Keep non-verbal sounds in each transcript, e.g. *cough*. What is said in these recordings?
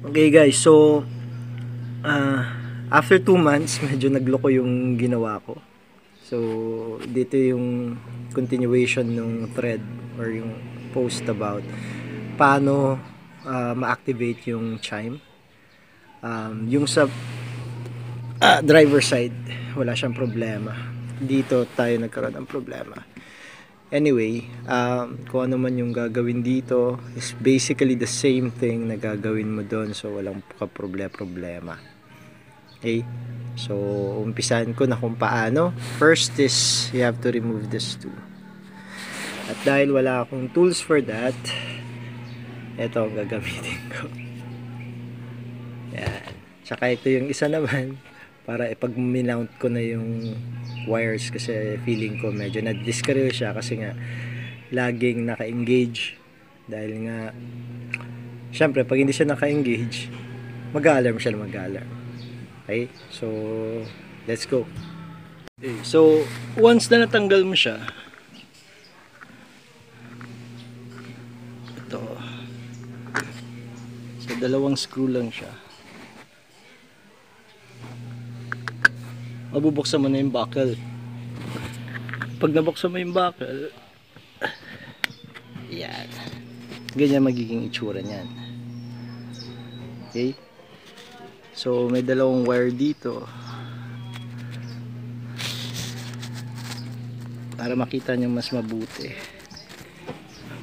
Okay guys, so uh, after 2 months, *laughs* medyo nagloko yung ginawa ko. So, dito yung continuation ng thread or yung post about paano uh, ma-activate yung chime. Um, yung sa uh, driver side, wala siyang problema. Dito tayo nagkaroon ng problema. Anyway, um, kung ano man yung gagawin dito is basically the same thing na gagawin mo doon so walang problema-problema. Okay? So, umpisahan ko na kung paano. First is, you have to remove this tool. At dahil wala akong tools for that, ito ang gagamitin ko. *laughs* Yan. Tsaka ito yung isa naman, para ipag-mount ko na yung wires kasi feeling ko medyo na-discourage siya kasi nga laging naka-engage. Dahil nga syempre pag hindi siya naka-engage mag-alarm siya mag-alarm okay? So let's go. So once na natanggal mo siya ito. So dalawang screw lang siya mabubuksan mo na yung buckle. Pag nabuksan mo yung buckle yan. Ganyan magiging itsura niyan. Okay? So may dalawang wire dito. Para makita nyo mas mabuti.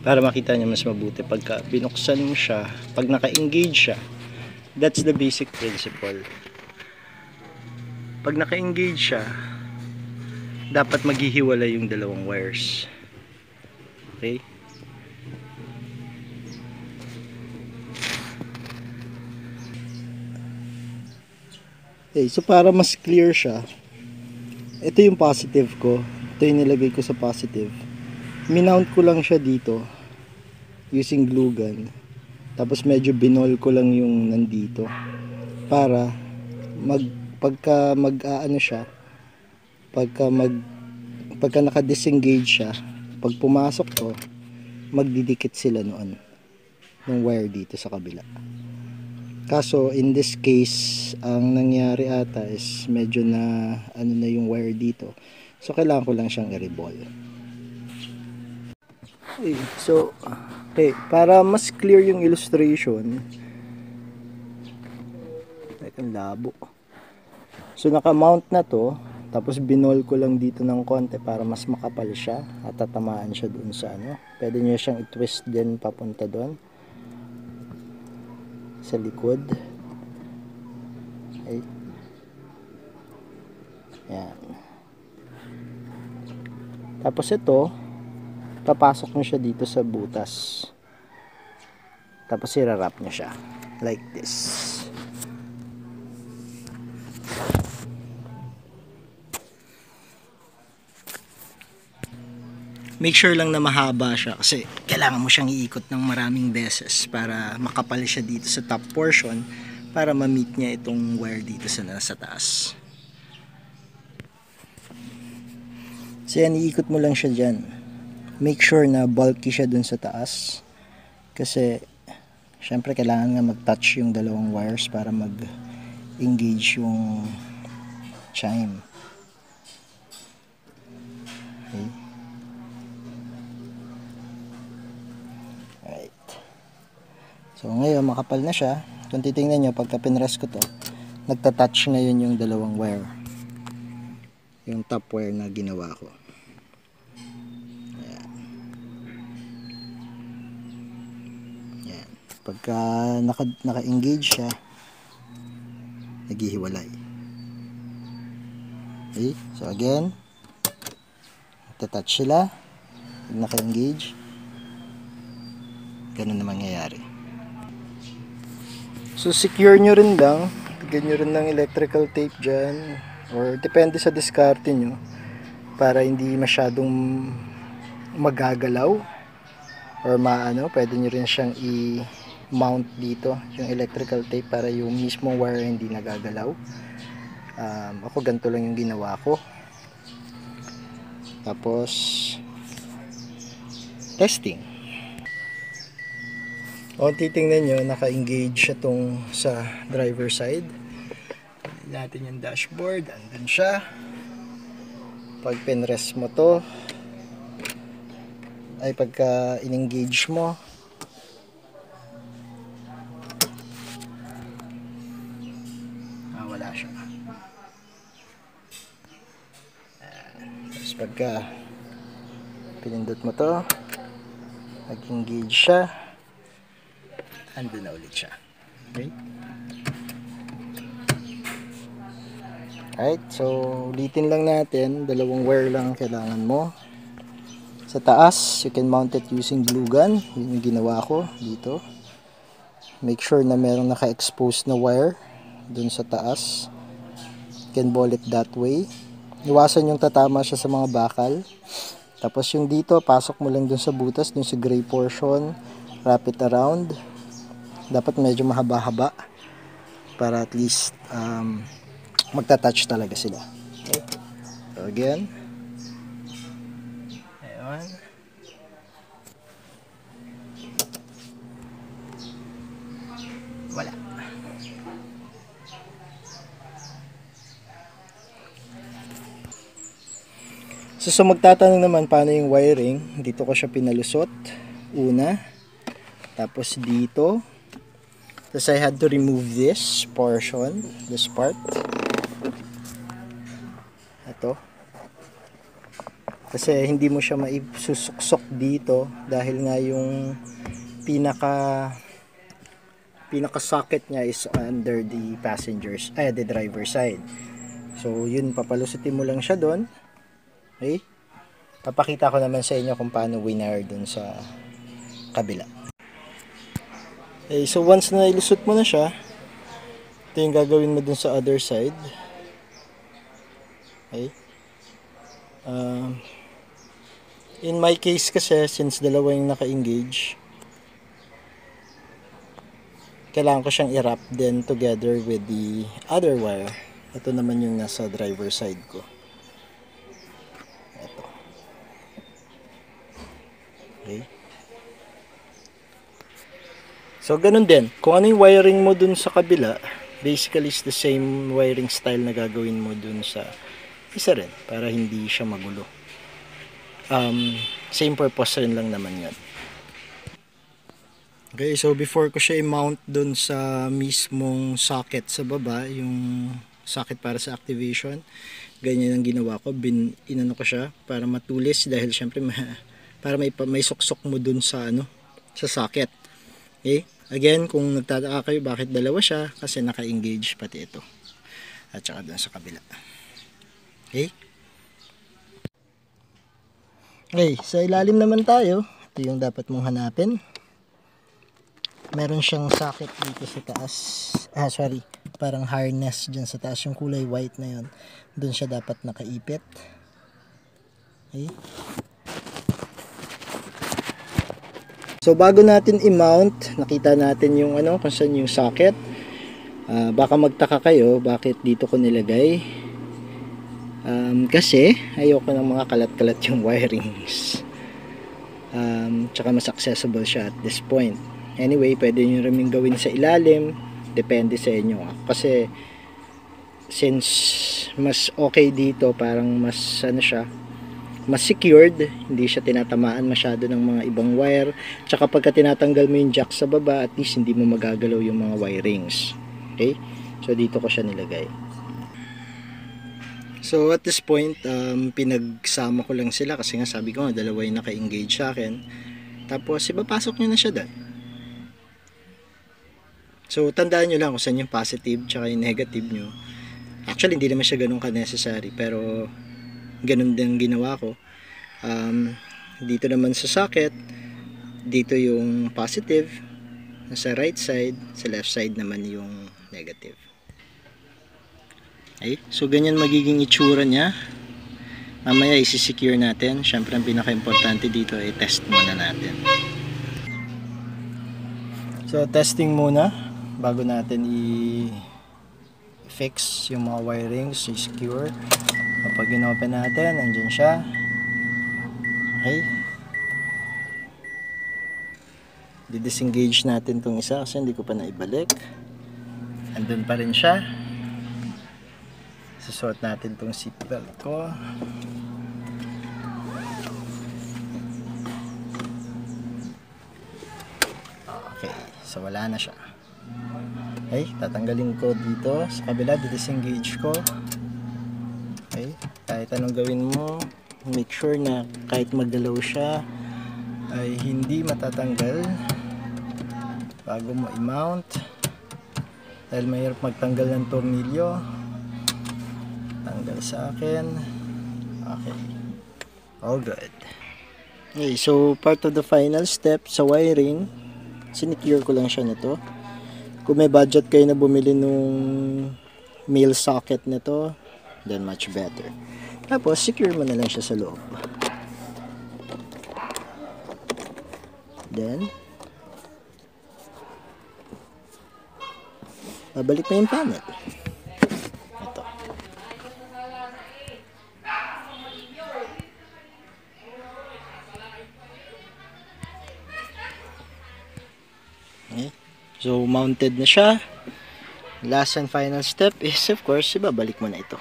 Para makita nyo mas mabuti pagka binuksan mo siya pag naka-engage siya that's the basic principle pag naka-engage siya dapat maghihiwala yung dalawang wires. Okay? Okay so para mas clear siya ito yung positive ko. Ito yung nilagay ko sa positive. Minount ko lang siya dito using glue gun. Tapos medyo binol ko lang yung nandito para mag pagka mag aano siya pagka mag pagka naka-disengage siya pag pumasok to magdidikit sila noon ng wire dito sa kabila. Kaso in this case ang nangyari ata is medyo na ano na yung wire dito. So kailangan ko lang siyang i-reball okay, so okay, para mas clear yung illustration like ang labo So naka-mount na to, tapos binol ko lang dito ng konti para mas makapal siya at tatamaan siya doon sa ano. Pwede niyo siyang i-twist din papunta doon sa likod. Okay. Yan. Tapos ito, papasok niyo siya dito sa butas. Tapos irarap niyo siya like this. Make sure lang na mahaba siya kasi kailangan mo siyang iikot ng maraming beses para makapal siya dito sa top portion para ma-meet niya itong wire dito sa nasa taas. So yan iikot mo lang siya dyan. Make sure na bulky siya dun sa taas kasi syempre kailangan nga mag-touch yung dalawang wires para mag-engage yung chime. Okay So ngayon makapal na siya. Kung titingnan nyo pagka pinrest ko to, nagta-touch ngayon yung dalawang wire. Yung top wire na ginawa ko. Ayan. Ayan. Pagka naka, naka-engage siya, naghihiwalay. Okay? So again, nagta-touch sila. Naka-engage, ganun na mangyayari. So secure nyo rin lang. Lagyan nyo rin ng electrical tape dyan. Or depende sa diskarte nyo. Para hindi masyadong magagalaw. Or maano, pwede nyo rin siyang i-mount dito. Yung electrical tape para yung mismong wire hindi nagagalaw. Um, ako ganito lang yung ginawa ko. Tapos testing. Kung titingnan nyo, naka-engage siya tong sa driver side. Natin yung dashboard, andun siya. Pag pinrest mo to, ay pagka in-engage mo, ah, wala siya. Ayan. Tapos pagka pinindot mo to, nag-engage siya, andun na ulit siya. Okay? Alright, so ulitin lang natin, dalawang wire lang ang kailangan mo. Sa taas, you can mount it using glue gun. Yun yung ginawa ko dito. Make sure na merong naka-expose na wire dun sa taas. You can ball it that way. Iwasan yung tatama siya sa mga bakal. Tapos yung dito, pasok mo lang dun sa butas, dun sa gray portion. Wrap it around. Dapat medyo mahaba-haba para at least um, magta-touch talaga sila. Okay. So again. Ayun. Wala. So, so magtatanong naman paano yung wiring. Dito ko siya pinalusot. Una. Tapos dito. Tapos I had to remove this portion. This part. Ito. Kasi hindi mo siya maisusuksok dito dahil nga yung pinaka pinaka socket niya is under the passengers ay the driver side. So yun papalusutin mo lang siya doon. Okay? Papakita ko naman sa inyo kung paano winire doon sa kabila. Okay, so once na ilusot mo na siya, ito yung gagawin mo dun sa other side. Okay. Um, in my case kasi, since dalawa yung naka-engage, kailangan ko siyang i-wrap then together with the other wire. Ito naman yung nasa driver side ko. Ito. Okay. So, ganun din. Kung ano yung wiring mo dun sa kabila, basically is the same wiring style na gagawin mo dun sa isa rin para hindi siya magulo. Um, same purpose rin lang naman yan. Okay, so before ko siya i-mount dun sa mismong socket sa baba, yung socket para sa activation, ganyan ang ginawa ko. Bin, inano ko siya para matulis dahil syempre ma, para may, may suksok mo dun sa ano, sa socket. Okay? Again, kung nagtataka kayo bakit dalawa siya, kasi naka-engage pati ito. At saka dun sa kabila. Okay? Okay, sa ilalim naman tayo. Ito yung dapat mong hanapin. Meron siyang socket dito sa taas. Ah, sorry. Parang harness dyan sa taas. Yung kulay white na yun. Doon siya dapat nakaipit. Okay? So bago natin i-mount, nakita natin yung ano, kung saan yung socket. Uh, baka magtaka kayo bakit dito ko nilagay. Um, kasi ayoko ng mga kalat-kalat yung *laughs* wirings. Um, tsaka mas accessible siya at this point. Anyway, pwede nyo rin gawin sa ilalim. Depende sa inyo. Kasi since mas okay dito, parang mas ano siya, mas secured, hindi siya tinatamaan masyado ng mga ibang wire. Tsaka pagka tinatanggal mo yung jack sa baba, at least hindi mo magagalaw yung mga wirings. Okay? So dito ko siya nilagay. So at this point, um, pinagsama ko lang sila kasi nga sabi ko nga dalawa yung naka-engage sa akin. Tapos ipapasok nyo na siya doon. So tandaan nyo lang kung saan yung positive tsaka yung negative nyo. Actually hindi naman siya ganun ka-necessary pero ganun din ginawa ko. Um, dito naman sa socket, dito yung positive, sa right side, sa left side naman yung negative. Okay, so ganyan magiging itsura niya. Mamaya isi-secure natin. Siyempre ang pinaka-importante dito ay test muna natin. So testing muna bago natin i-fix yung mga wirings, i-secure. Kapag in-open natin, andyan siya. Okay. Di-disengage natin tong isa kasi hindi ko pa naibalik. Andun pa rin siya. Susuot natin tong seatbelt ko. Okay, so wala na siya. Okay, tatanggalin ko dito sa kabila, di-disengage ko. Okay, kahit anong gawin mo, make sure na kahit magdalaw siya, ay hindi matatanggal bago mo i-mount. Dahil mahirap magtanggal ng tornilyo. Tanggal sa akin. Okay. All good. Okay, so part of the final step sa wiring, sinicure ko lang siya nito. Kung may budget kayo na bumili nung male socket nito, then much better. Tapos, secure mo na lang siya sa loob. Then, babalik mo yung panel. So, mounted na siya. Last and final step is, of course, ibabalik mo na ito.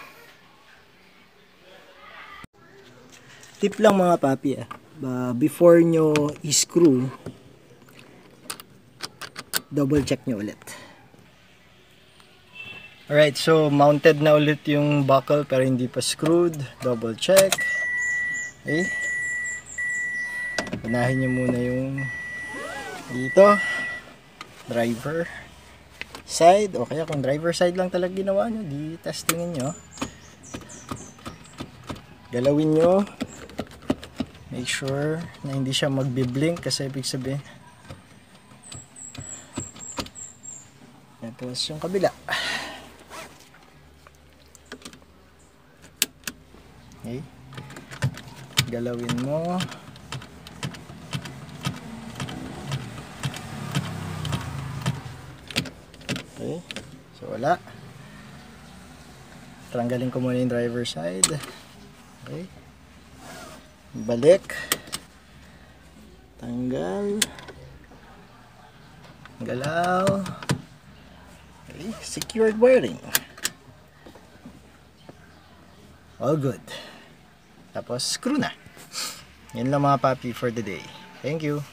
Tip lang mga papi ah. Ba- before nyo i-screw, double check nyo ulit. Alright, so mounted na ulit yung buckle pero hindi pa screwed. Double check. Okay. Unahin nyo muna yung dito. Driver side. O kaya kung driver side lang talaga ginawa nyo, di testingin nyo. Galawin nyo. Make sure na hindi siya magbi-blink kasi ibig sabihin. Tapos yung kabila. Okay. Galawin mo. Okay. So wala. Tanggalin ko muna yung driver side. Okay. Balik. Tanggal. Galaw. Okay. Secured wiring. All good. Tapos screw na. Yan lang mga papi for the day. Thank you.